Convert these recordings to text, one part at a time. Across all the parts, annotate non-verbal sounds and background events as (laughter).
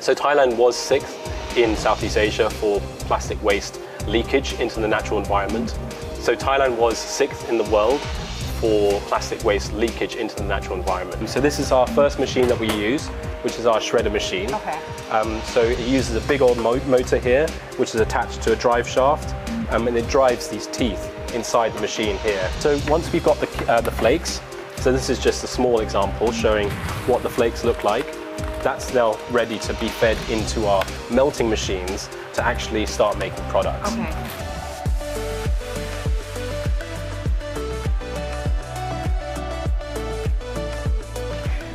So Thailand was sixth in Southeast Asia for plastic waste leakage into the natural environment. So Thailand was sixth in the world for plastic waste leakage into the natural environment. So this is our first machine that we use, which is our shredder machine. Okay. Um, so it uses a big old mo motor here, which is attached to a drive shaft, um, and it drives these teeth inside the machine here. So once we've got the, uh, the flakes, so this is just a small example showing what the flakes look like. That's now ready to be fed into our melting machines to actually start making products. Okay.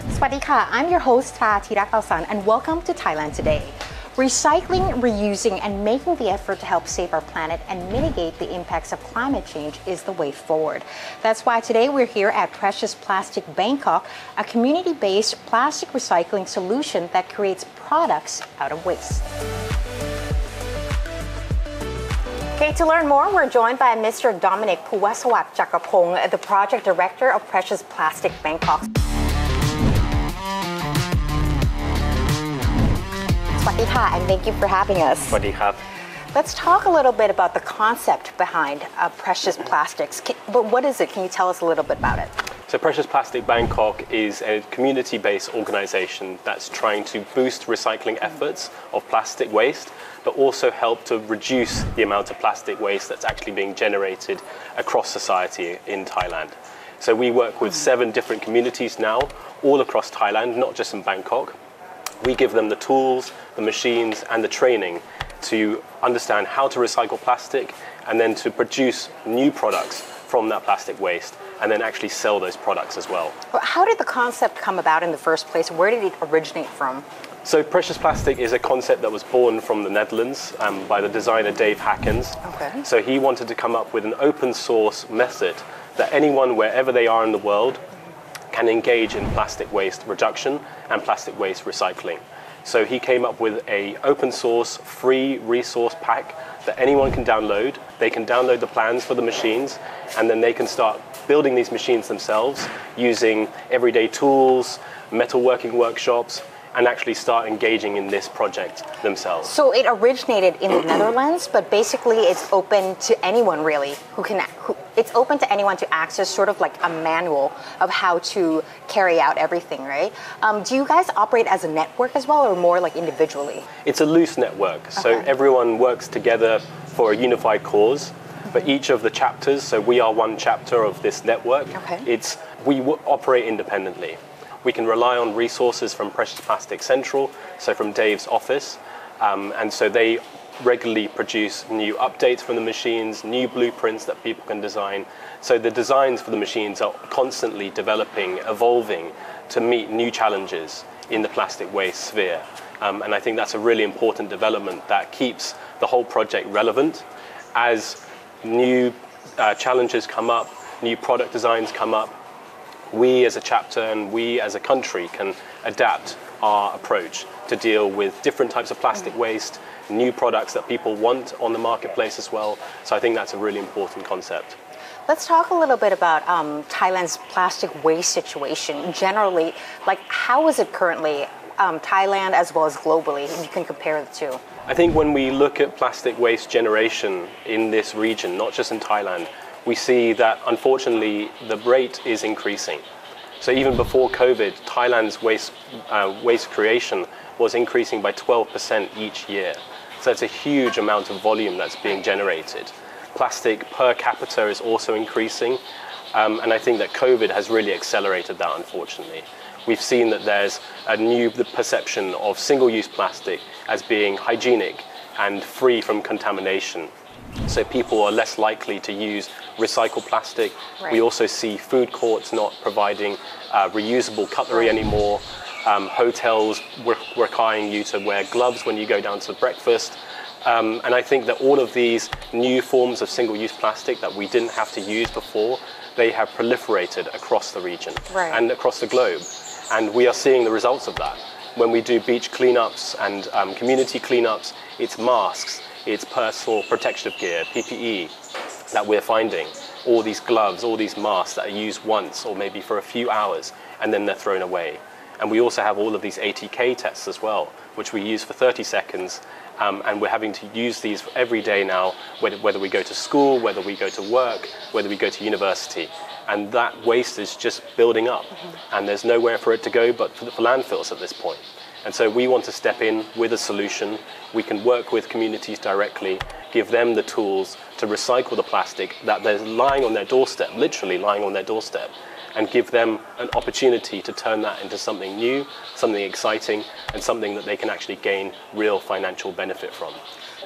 Swadika, I'm your host Fatira Tirak and welcome to Thailand Today. Recycling, reusing, and making the effort to help save our planet and mitigate the impacts of climate change is the way forward. That's why today we're here at Precious Plastic Bangkok, a community based plastic recycling solution that creates products out of waste. Okay, to learn more, we're joined by Mr. Dominic Puwasawat Chakrabongse, the project director of Precious Plastic Bangkok. Swatika, and thank you for having us. Let's talk a little bit about the concept behind uh, precious plastics. Can, but what is it? Can you tell us a little bit about it? So Precious Plastic Bangkok is a community-based organization that's trying to boost recycling efforts of plastic waste, but also help to reduce the amount of plastic waste that's actually being generated across society in Thailand. So we work with seven different communities now, all across Thailand, not just in Bangkok, we give them the tools, the machines, and the training to understand how to recycle plastic and then to produce new products from that plastic waste and then actually sell those products as well. How did the concept come about in the first place? Where did it originate from? So, precious plastic is a concept that was born from the Netherlands um, by the designer Dave Hakkens. Okay. So, he wanted to come up with an open source method that anyone, wherever they are in the world, can engage in plastic waste reduction and plastic waste recycling. So he came up with a open source free resource pack that anyone can download. They can download the plans for the machines and then they can start building these machines themselves using everyday tools, metalworking workshops and actually start engaging in this project themselves. So it originated in the Netherlands, but basically it's open to anyone really who can. Who, it's open to anyone to access, sort of like a manual of how to carry out everything, right? Um, do you guys operate as a network as well, or more like individually? It's a loose network, so Okay. everyone works together for a unified cause. But each of the chapters, so we are one chapter of this network. Okay. It's we w- operate independently. We can rely on resources from Precious Plastic Central, so from Dave's office, um, and so they regularly produce new updates from the machines, new blueprints that people can design. So the designs for the machines are constantly developing, evolving to meet new challenges in the plastic waste sphere. Um, and I think that's a really important development that keeps the whole project relevant as new uh, challenges come up, new product designs come up. We as a chapter and we as a country can adapt our approach to deal with different types of plastic waste, new products that people want on the marketplace as well. So I think that's a really important concept. Let's talk a little bit about um, Thailand's plastic waste situation. Generally, like how is it currently, um, Thailand as well as globally? You can compare the two. I think when we look at plastic waste generation in this region, not just in Thailand, we see that unfortunately the rate is increasing. So even before COVID, Thailand's waste, uh, waste creation was increasing by 12% each year. So it's a huge amount of volume that's being generated. Plastic per capita is also increasing, um, and I think that COVID has really accelerated that, unfortunately. We've seen that there's a new perception of single use plastic as being hygienic and free from contamination. So people are less likely to use recycled plastic. Right. We also see food courts not providing uh, reusable cutlery anymore. Um, hotels re- requiring you to wear gloves when you go down to breakfast. Um, and I think that all of these new forms of single-use plastic that we didn't have to use before, they have proliferated across the region Right. and across the globe. And we are seeing the results of that. When we do beach cleanups and um, community cleanups, it's masks, it's personal protective gear, PPE, that we're finding. All these gloves, all these masks that are used once or maybe for a few hours and then they're thrown away. And we also have all of these ATK tests as well, which we use for 30 seconds. Um, and we're having to use these every day now, whether, whether we go to school, whether we go to work, whether we go to university. And that waste is just building up. Mm-hmm. And there's nowhere for it to go but for, for landfills at this point. And so we want to step in with a solution. We can work with communities directly, give them the tools to recycle the plastic that they're lying on their doorstep, literally lying on their doorstep, and give them an opportunity to turn that into something new, something exciting, and something that they can actually gain real financial benefit from.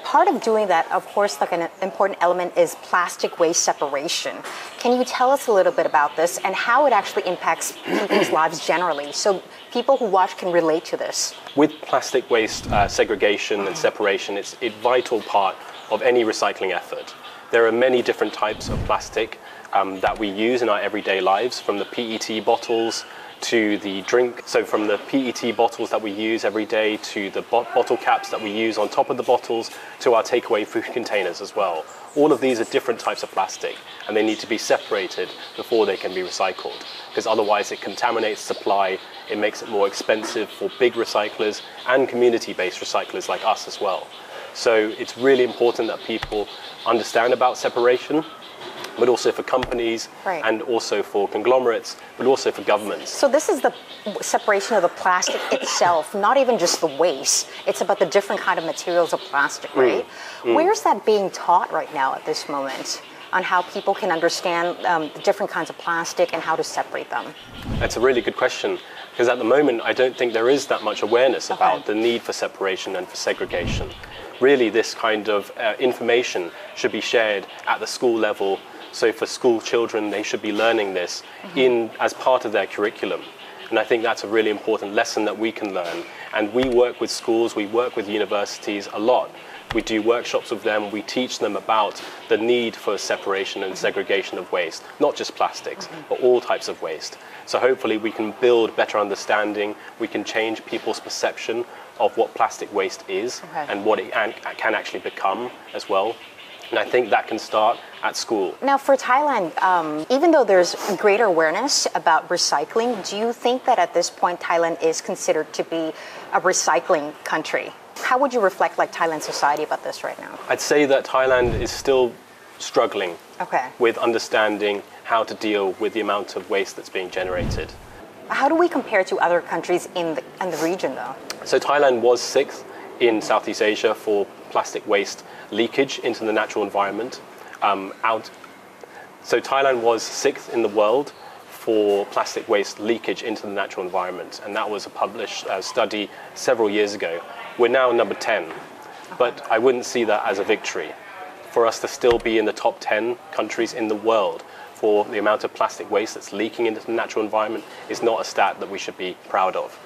Part of doing that, of course, like an important element is plastic waste separation. Can you tell us a little bit about this and how it actually impacts people's lives generally? So people who watch can relate to this. With plastic waste uh, segregation and separation, it's a vital part of any recycling effort. There are many different types of plastic um, that we use in our everyday lives, from the PET bottles to the drink. So, from the PET bottles that we use every day to the bo- bottle caps that we use on top of the bottles to our takeaway food containers as well. All of these are different types of plastic and they need to be separated before they can be recycled because otherwise it contaminates supply, it makes it more expensive for big recyclers and community based recyclers like us as well. So, it's really important that people understand about separation but also for companies right. and also for conglomerates, but also for governments. So this is the separation of the plastic (coughs) itself, not even just the waste. It's about the different kind of materials of plastic, mm. right? Mm. Mm. Where's that being taught right now at this moment? On how people can understand um, the different kinds of plastic and how to separate them? That's a really good question because at the moment I don't think there is that much awareness okay. about the need for separation and for segregation. Really, this kind of uh, information should be shared at the school level so for school children, they should be learning this mm-hmm. in as part of their curriculum. And I think that's a really important lesson that we can learn. And we work with schools, we work with universities a lot. We do workshops with them, we teach them about the need for separation and segregation of waste, not just plastics, mm-hmm. but all types of waste. So hopefully we can build better understanding, we can change people's perception of what plastic waste is okay. and what it can actually become as well. And I think that can start at school. Now, for Thailand, um, even though there's greater awareness about recycling, do you think that at this point Thailand is considered to be a recycling country? How would you reflect like Thailand society about this right now? I'd say that Thailand is still struggling okay. with understanding how to deal with the amount of waste that's being generated. How do we compare to other countries in the, in the region, though? So Thailand was sixth in Southeast Asia for plastic waste leakage into the natural environment. Um, out, so Thailand was sixth in the world for plastic waste leakage into the natural environment, and that was a published uh, study several years ago. We're now number 10, but I wouldn't see that as a victory. For us to still be in the top 10 countries in the world for the amount of plastic waste that's leaking into the natural environment is not a stat that we should be proud of.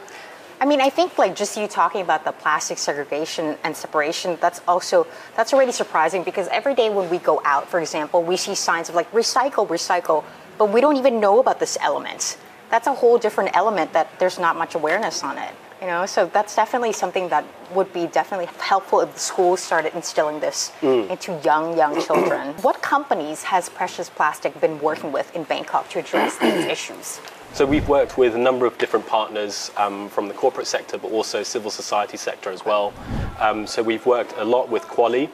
I mean, I think like just you talking about the plastic segregation and separation, that's also that's already surprising because every day when we go out, for example, we see signs of like recycle, recycle, but we don't even know about this element. That's a whole different element that there's not much awareness on it. You know, so that's definitely something that would be definitely helpful if the schools started instilling this mm. into young, young children. (clears throat) what companies has Precious Plastic been working with in Bangkok to address these issues? So we've worked with a number of different partners um, from the corporate sector, but also civil society sector as well. Um, so we've worked a lot with Qualy,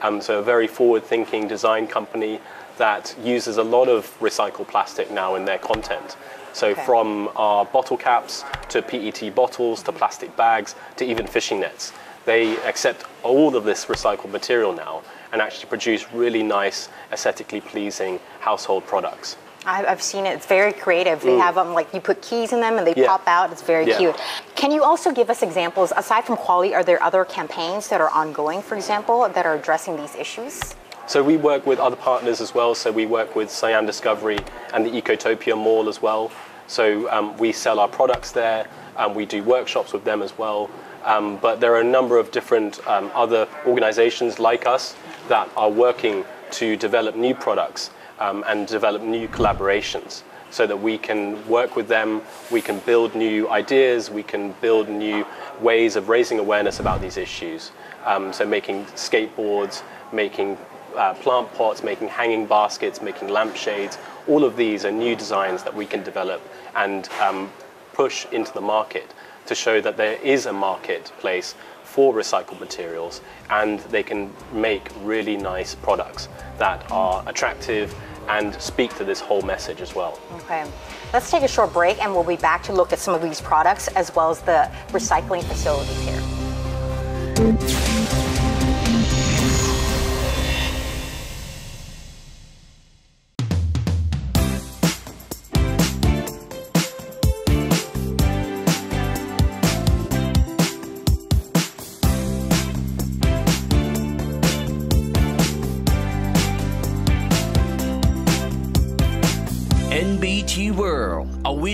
um, so a very forward-thinking design company that uses a lot of recycled plastic now in their content. So okay. from our bottle caps to PET bottles to plastic bags to even fishing nets, they accept all of this recycled material now and actually produce really nice, aesthetically pleasing household products. I've seen it. It's very creative. They mm. have them like you put keys in them and they yeah. pop out. It's very yeah. cute. Can you also give us examples aside from Qualy? Are there other campaigns that are ongoing, for example, that are addressing these issues? So we work with other partners as well. So we work with Siam Discovery and the Ecotopia Mall as well. So um, we sell our products there and we do workshops with them as well. Um, but there are a number of different um, other organizations like us that are working to develop new products um, and develop new collaborations so that we can work with them, we can build new ideas, we can build new ways of raising awareness about these issues. Um, so making skateboards, making uh, plant pots, making hanging baskets, making lampshades, all of these are new designs that we can develop and um, push into the market to show that there is a marketplace for recycled materials and they can make really nice products that are attractive and speak to this whole message as well. Okay. Let's take a short break and we'll be back to look at some of these products as well as the recycling facilities here.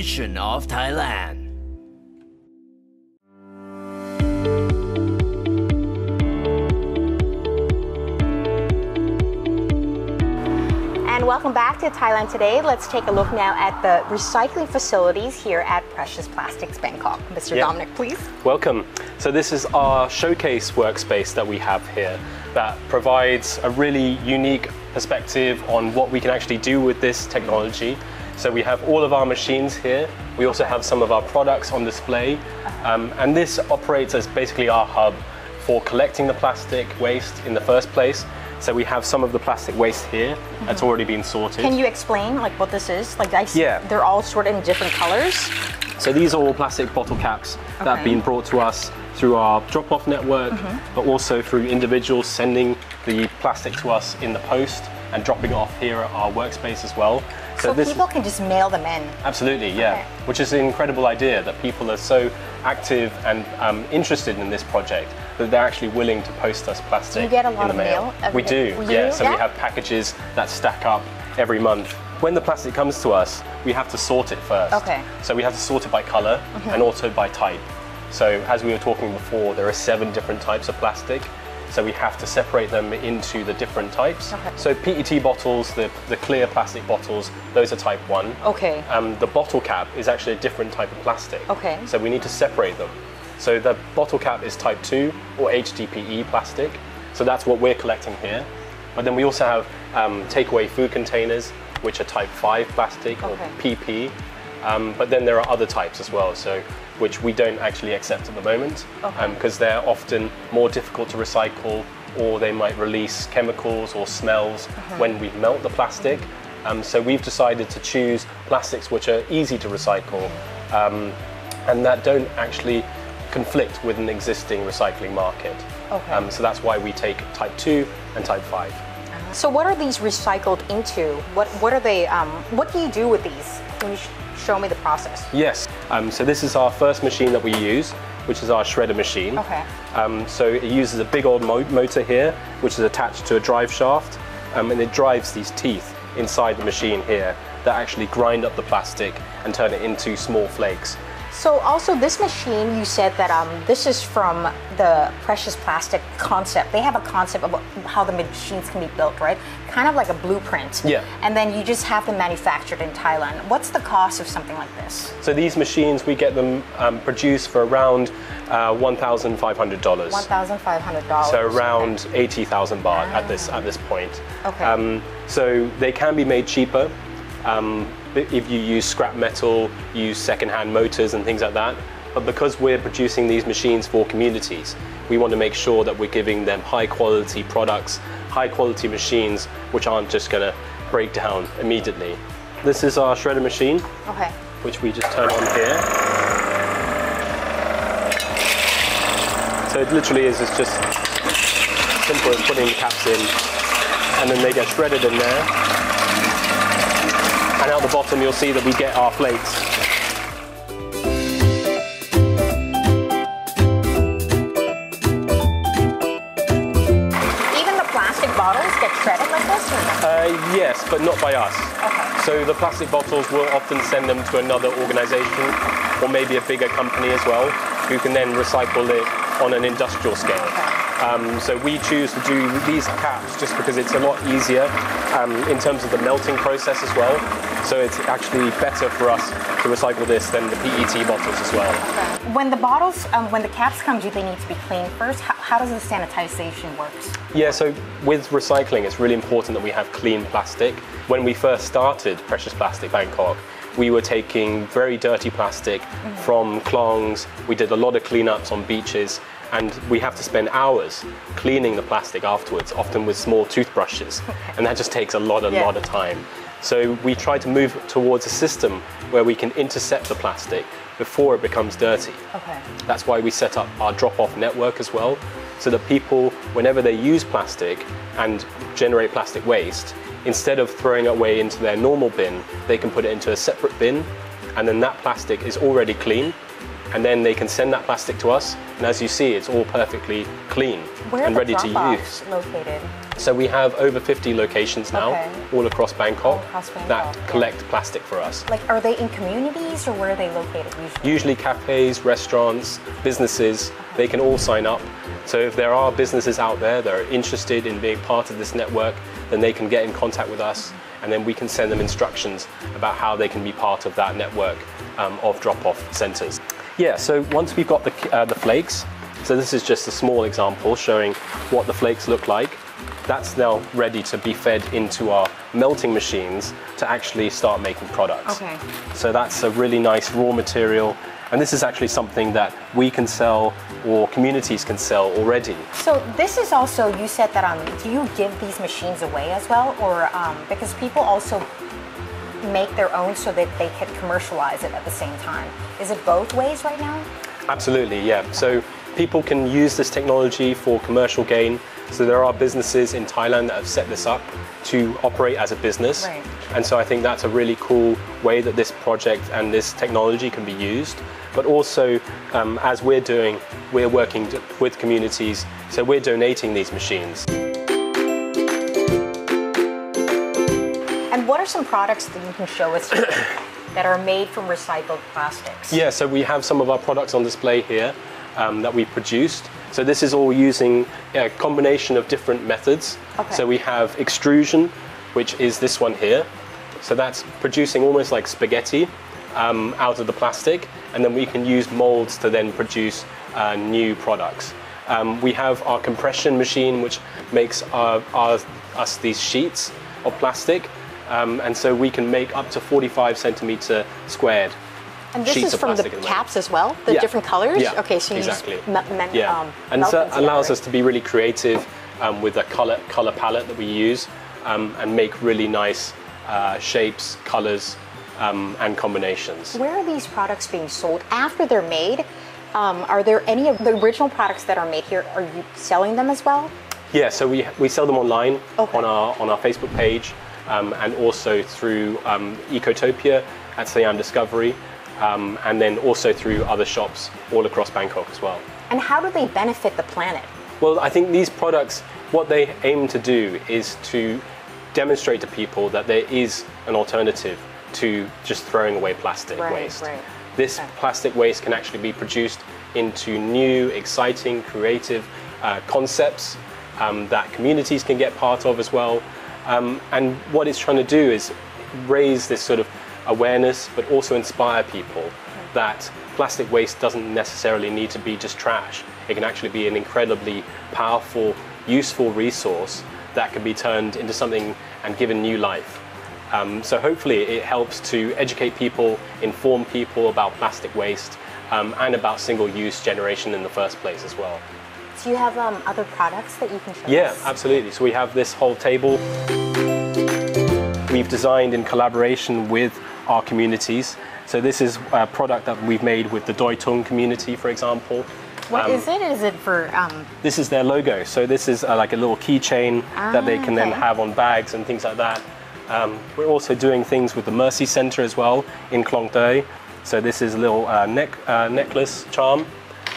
World, of Thailand. And welcome back to Thailand Today. Let's take a look now at the recycling facilities here at Precious Plastics Bangkok. Mr. Yeah. Dominic, please. Welcome. So this is our showcase workspace that we have here that provides a really unique perspective on what we can actually do with this technology. So we have all of our machines here. We also have some of our products on display. Um, and this operates as basically our hub for collecting the plastic waste in the first place. So we have some of the plastic waste here that's already been sorted. Can you explain like what this is? Like I see Yeah. they're all sorted in different colors. So these are all plastic bottle caps that have been brought to us through our drop-off network, Mm-hmm. but also through individuals sending the plastic to us in the post and dropping it off here at our workspace as well. So, people can just mail them in. Absolutely, yeah. Okay. Which is an incredible idea that people are so active and um, interested in this project that they're actually willing to post us plastic. you get a lot of mail. mail we do, You yeah. do? So we have packages that stack up every month. When the plastic comes to us, we have to sort it first. Okay. So we have to sort it by color and also by type. So as we were talking before, there are seven different types of plastic. So we have to separate them into the different types. Okay. So PET bottles, the, the clear plastic bottles, those are type one. Okay. Um, the bottle cap is actually a different type of plastic. Okay. So we need to separate them. So the bottle cap is type 2 or HDPE plastic. So that's what we're collecting here. But then we also have um, takeaway food containers, which are type 5 plastic or PP. Um, but then there are other types as well, so which we don't actually accept at the moment Okay. because they're often more difficult to recycle or they might release chemicals or smells Uh-huh. when we melt the plastic. Um, so we've decided to choose plastics which are easy to recycle um, and that don't actually conflict with an existing recycling market. Okay. Um, so that's why we take type 2 and type 5. So what are these recycled into? What what are they? Um, what do you do with these? Can you sh- show me the process? Yes. Um, so this is our first machine that we use, which is our shredder machine. Okay. Um, so it uses a big old mo- motor here, which is attached to a drive shaft, um, and it drives these teeth inside the machine here that actually grind up the plastic and turn it into small flakes. So also this machine, you said that um, this is from the precious plastic concept. They have a concept of how the machines can be built, right? Kind of like a blueprint. Yeah. And then you just have them manufactured in Thailand. What's the cost of something like this? So these machines, we get them um, produced for around uh, $1,500. One thousand five hundred dollars. So around 80,000 baht at this at this point. Okay. Um, so they can be made cheaper um, if you use scrap metal, use second-hand motors and things like that. But because we're producing these machines for communities, we want to make sure that we're giving them high-quality products, high-quality machines, which aren't just going to break down immediately. This is our shredder machine, Okay. which we just turn on here. So it literally is it's just simple as putting the caps in and then they get shredded in there. And out the bottom you'll see that we get our flakes. Even the plastic bottles get shredded like this? Uh, yes, but not by us. Okay. So the plastic bottles will often send them to another organization or maybe a bigger company as well who can then recycle it on an industrial scale. Um, so we choose to do these caps just because it's a lot easier um, in terms of the melting process as well. So it's actually better for us to recycle this than the PET bottles as well. When the bottles, um, when the caps come, do they need to be cleaned first? How, how does the sanitization work? Yeah, so with recycling, it's really important that we have clean plastic. When we first started Precious Plastic Bangkok, we were taking very dirty plastic from klongs. We did a lot of cleanups on beaches, and we have to spend hours cleaning the plastic afterwards, often with small toothbrushes, (laughs) and that just takes a lot, a Yeah. lot of time. So we try to move towards a system where we can intercept the plastic before it becomes dirty. Okay. That's why we set up our drop off network as well, so that people, whenever they use plastic and generate plastic waste, instead of throwing it away into their normal bin, they can put it into a separate bin, and then that plastic is already clean. And then they can send that plastic to us, and as you see, it's all perfectly clean Where and ready to use. located? So we have over 50 locations now, Okay. all across Bangkok, All across Bangkok, that yeah. collect plastic for us. Like, are they in communities or where are they located usually? usually cafes, restaurants, businesses, they can all sign up. So if there are businesses out there that are interested in being part of this network, then they can get in contact with us and then we can send them instructions about how they can be part of that network um, of drop-off centers. Yeah, so once we've got the, uh, the flakes, so this is just a small example showing what the flakes look like. That's now ready to be fed into our melting machines to actually start making products. Okay. So that's a really nice raw material. And this is actually something that we can sell or communities can sell already. So this is also you said that um do you give these machines away as well or um, because people also make their own so that they can commercialize it at the same time. Is it both ways right now? Absolutely, yeah. So people can use this technology for commercial gain. So there are businesses in Thailand that have set this up to operate as a business. Right. And so I think that's a really cool way that this project and this technology can be used. But also, um, as we're doing, we're working with communities. So we're donating these machines. Are some products that you can show us (coughs) that are made from recycled plastics? Yeah, so we have some of our products on display here um, that we produced. So this is all using a combination of different methods. Okay. So we have extrusion, which is this one here. So that's producing almost like spaghetti um, out of the plastic, and then we can use molds to then produce uh, new products. Um, we have our compression machine, which makes our, our, us these sheets of plastic, um, and so we can make up to 45 centimeter squared And this is from the caps as well, the Yeah. different colors. Yeah, Okay, so you exactly. just Yeah, um, and melt so that allows us to be really creative um, with the color color palette that we use um, and make really nice uh, shapes, colors, um, and combinations. Where are these products being sold after they're made? Um, are there any of the original products that are made here? Are you selling them as well? Yeah, so we, we sell them online Okay. on our on our Facebook page um, and also through um, Ecotopia at Siam Discovery, um, and then also through other shops all across Bangkok as well. And how do they benefit the planet? Well, I think these products, what they aim to do is to demonstrate to people that there is an alternative to just throwing away plastic Right, waste. right. This Okay. plastic waste can actually be produced into new, exciting, creative uh, concepts um, that communities can get part of as well. Um, and what it's trying to do is raise this sort of awareness, but also inspire people that plastic waste doesn't necessarily need to be just trash. It can actually be an incredibly powerful, useful resource that can be turned into something and given new life. Um, so hopefully it helps to educate people, inform people about plastic waste, um, and about single-use generation in the first place as well. Do you have um, other products that you can show Yeah, us? absolutely. So we have this whole table. We've designed in collaboration with our communities. So this is a product that we've made with the Doi Tung community, for example. What Um, is it? Is it for um, This is their logo. So this is uh, like a little keychain that they Ah, can then have on bags and things like that. Um, we're also doing things with the Mercy Center as well in Klong Toey. So this is a little uh, neck uh, necklace charm,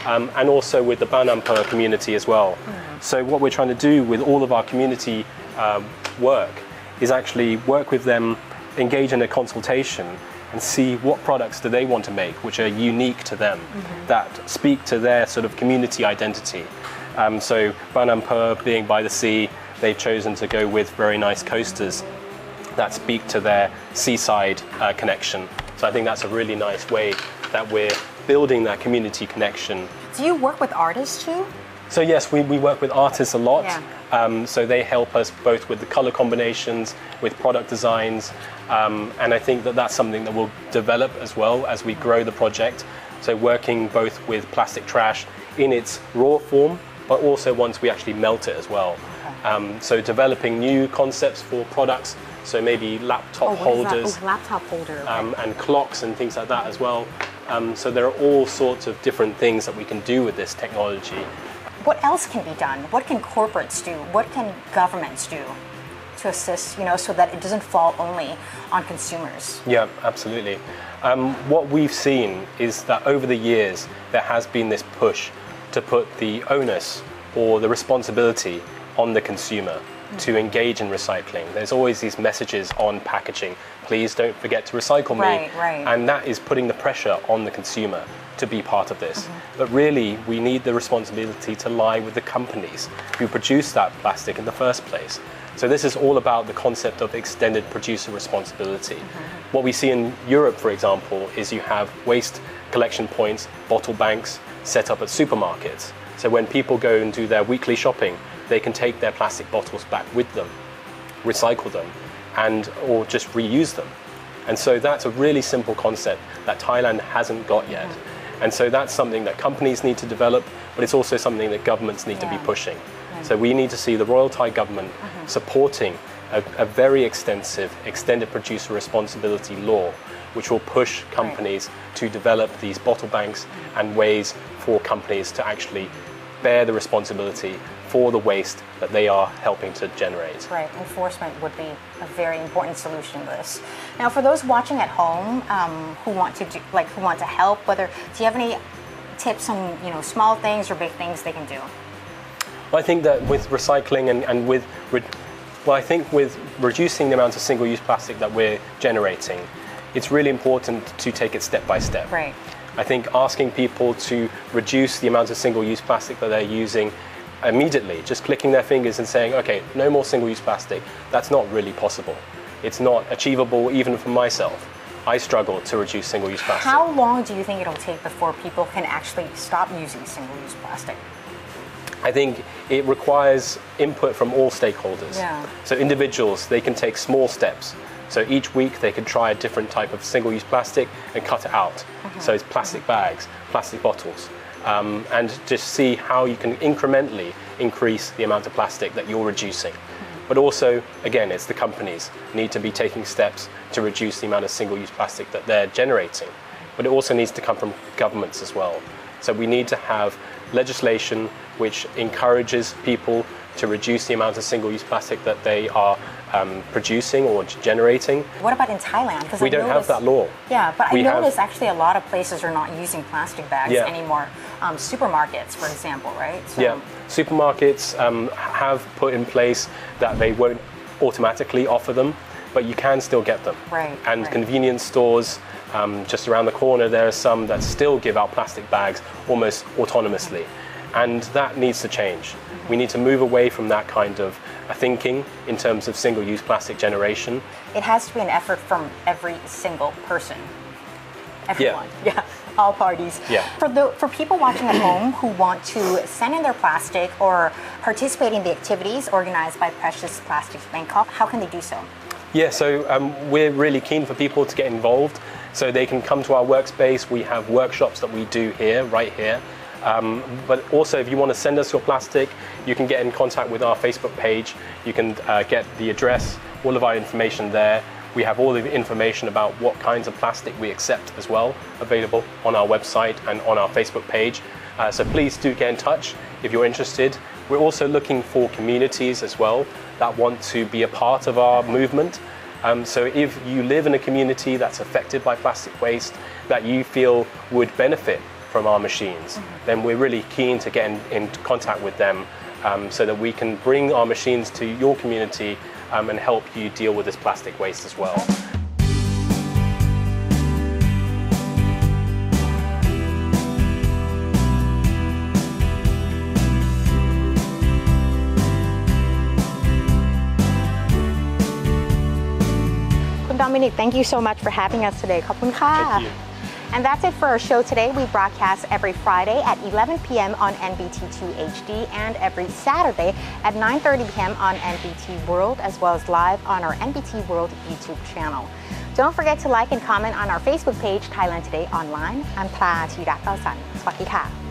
um, and also with the Banampa community as well. Hmm. So what we're trying to do with all of our community um, work is actually work with them, engage in a consultation, and see what products do they want to make, which are unique to them, that speak to their sort of community identity. Um, so Banampa being by the sea, they've chosen to go with very nice coasters that speak to their seaside uh, connection. So I think that's a really nice way that we're building that community connection. Do you work with artists too? So yes, we, we work with artists a lot. Yeah. Um, so they help us both with the color combinations, with product designs, um, and I think that that's something that will develop as well as we grow the project. So working both with plastic trash in its raw form, but also once we actually melt it as well. Um, so developing new concepts for products. So maybe laptop Oh, that? holders Oh, laptop holder. okay. um, and clocks and things like that as well. Um, so there are all sorts of different things that we can do with this technology. what else can be done? What can corporates do? What can governments do to assist, you know, so that it doesn't fall only on consumers? Yeah, absolutely. Um, what we've seen is that over the years there has been this push to put the onus or the responsibility on the consumer to engage in recycling. There's always these messages on packaging. Please don't forget to recycle me. Right, right. And that is putting the pressure on the consumer to be part of this. Mm-hmm. But really, we need the responsibility to lie with the companies who produce that plastic in the first place. So this is all about the concept of extended producer responsibility. Mm-hmm. What we see in Europe, for example, is you have waste collection points, bottle banks set up at supermarkets. So when people go and do their weekly shopping, they can take their plastic bottles back with them, recycle them, and or just reuse them. And so that's a really simple concept that Thailand hasn't got yet. Mm. And so that's something that companies need to develop, but it's also something that governments need to be Yeah. pushing. So we need to see the Royal Thai government uh-huh. supporting a, a very extensive extended producer responsibility law, which will push companies to develop these bottle banks mm. and ways for companies to actually bear the responsibility for the waste that they are helping to generate. Right, enforcement would be a very important solution to this. Now, for those watching at home um, who want to do, like who want to help, whether do you have any tips on you know small things or big things they can do? Well, I think that with recycling and, and with, re- well, I think with reducing the amount of single-use plastic that we're generating, it's really important to take it step by step. Right. I think asking people to reduce the amount of single-use plastic that they're using immediately, just clicking their fingers and saying, okay, no more single-use plastic, that's not really possible. It's not achievable even for myself. I struggle to reduce single-use plastic. How long do you think it'll take before people can actually stop using single-use plastic? I think it requires input from all stakeholders. Yeah. So individuals, they can take small steps. So each week they could try a different type of single-use plastic and cut it out. Mm-hmm. So it's plastic bags, plastic bottles, um, and just see how you can incrementally increase the amount of plastic that you're reducing. But also, again, it's the companies need to be taking steps to reduce the amount of single-use plastic that they're generating. But it also needs to come from governments as well. So we need to have legislation which encourages people to reduce the amount of single-use plastic that they are um, producing or generating. What about in Thailand? Because We don't have that law. Yeah, but We I have- actually a lot of places are not using plastic bags Yeah. anymore. Um, supermarkets, for example, right? So, Yeah, supermarkets um, have put in place that they won't automatically offer them, but you can still get them. Right, And right. convenience stores, um, just around the corner, there are some that still give out plastic bags almost autonomously, and that needs to change. We need to move away from that kind of thinking in terms of single-use plastic generation. It has to be an effort from every single person. Everyone. (laughs) Yeah. All parties. Yeah. For the for people watching at home who want to send in their plastic or participate in the activities organized by Precious Plastics Bangkok, how can they do so? Yeah, so um, we're really keen for people to get involved. So they can come to our workspace. We have workshops that we do here, right here. Um, but also, if you want to send us your plastic, you can get in contact with our Facebook page. You can uh, get the address, all of our information there. We have all the information about what kinds of plastic we accept as well available on our website and on our Facebook page. Uh, so please do get in touch if you're interested. We're also looking for communities as well that want to be a part of our movement. Um, so if you live in a community that's affected by plastic waste that you feel would benefit from our machines, then we're really keen to get in, in contact with them um, so that we can bring our machines to your community um, and help you deal with this plastic waste as well. Kun Dominic, thank you so much for having us today. ขอบคุณค่ะ Thank you. and that's it for our show today. We broadcast every Friday at 11 p.m. on NBT2 HD and every Saturday at 9.30 p.m. on NBT World, as well as live on our NBT World YouTube channel. Don't forget to like and comment on our Facebook page, Thailand Today Online. I'm Pla Chidakaosan. Swatika.